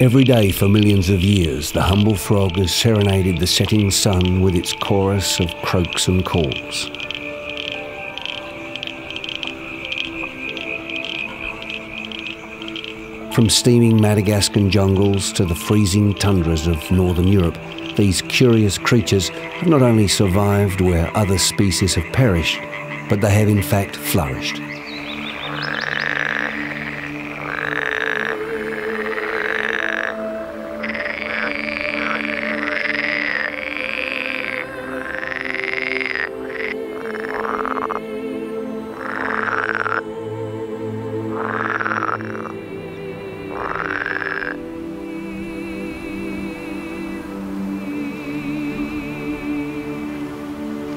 Every day for millions of years, the humble frog has serenaded the setting sun with its chorus of croaks and calls. From steaming Madagascan jungles to the freezing tundras of northern Europe, these curious creatures have not only survived where other species have perished, but they have in fact flourished.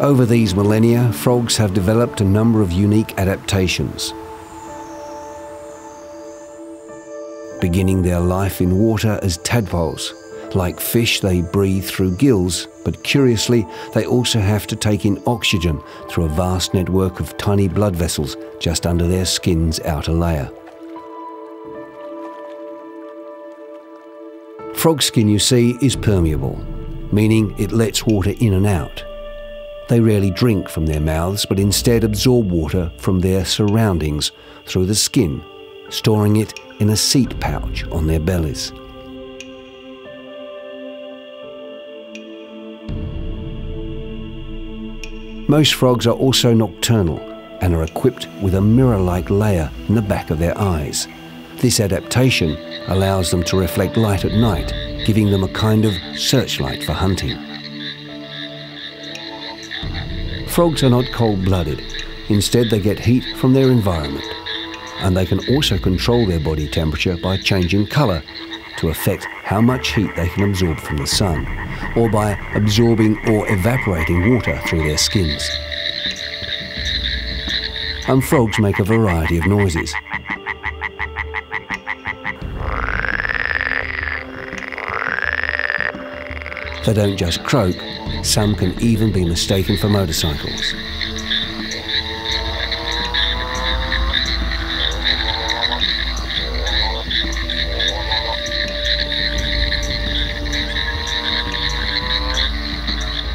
Over these millennia, frogs have developed a number of unique adaptations. Beginning their life in water as tadpoles. Like fish, they breathe through gills, but curiously, they also have to take in oxygen through a vast network of tiny blood vessels just under their skin's outer layer. Frog skin, you see, is permeable, meaning it lets water in and out. They rarely drink from their mouths, but instead absorb water from their surroundings through the skin, storing it in a seat pouch on their bellies. Most frogs are also nocturnal and are equipped with a mirror-like layer in the back of their eyes. This adaptation allows them to reflect light at night, giving them a kind of searchlight for hunting. Frogs are not cold-blooded. Instead, they get heat from their environment. And they can also control their body temperature by changing colour to affect how much heat they can absorb from the sun, or by absorbing or evaporating water through their skins. And frogs make a variety of noises. They don't just croak, some can even be mistaken for motorcycles.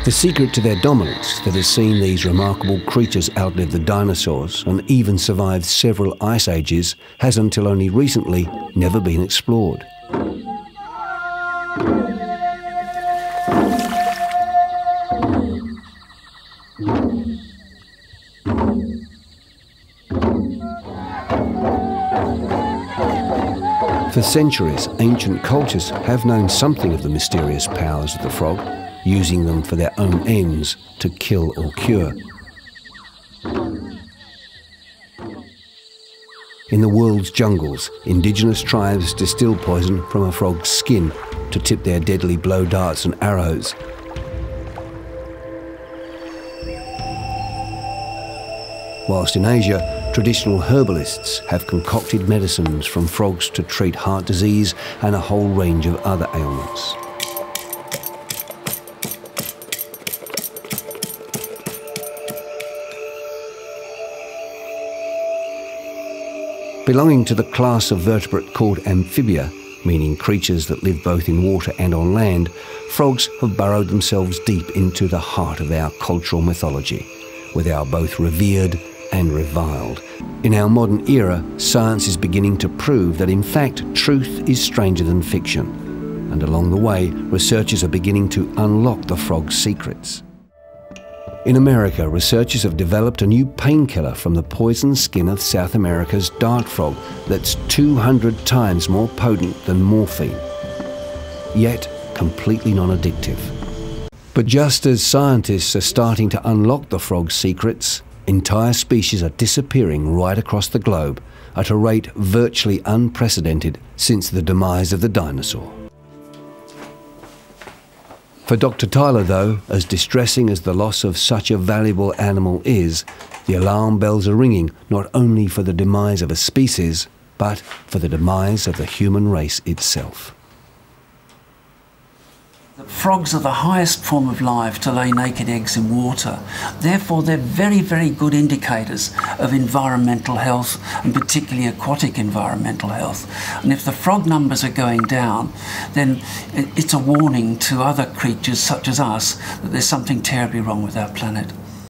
The secret to their dominance that has seen these remarkable creatures outlive the dinosaurs and even survive several ice ages has until only recently never been explored. For centuries, ancient cultures have known something of the mysterious powers of the frog, using them for their own ends to kill or cure. In the world's jungles, indigenous tribes distill poison from a frog's skin to tip their deadly blow darts and arrows. Whilst in Asia, Traditional herbalists have concocted medicines from frogs to treat heart disease and a whole range of other ailments. Belonging to the class of vertebrate called amphibia, meaning creatures that live both in water and on land, frogs have burrowed themselves deep into the heart of our cultural mythology, where they are both revered and reviled. In our modern era, science is beginning to prove that in fact truth is stranger than fiction. And along the way, researchers are beginning to unlock the frog's secrets. In America, researchers have developed a new painkiller from the poison skin of South America's dart frog that's 200 times more potent than morphine, yet completely non-addictive. But just as scientists are starting to unlock the frog's secrets, entire species are disappearing right across the globe at a rate virtually unprecedented since the demise of the dinosaur. For Dr. Tyler, though, as distressing as the loss of such a valuable animal is, the alarm bells are ringing not only for the demise of a species, but for the demise of the human race itself. Frogs are the highest form of life to lay naked eggs in water. Therefore, they're very, very good indicators of environmental health and particularly aquatic environmental health. And if the frog numbers are going down, then it's a warning to other creatures such as us that there's something terribly wrong with our planet.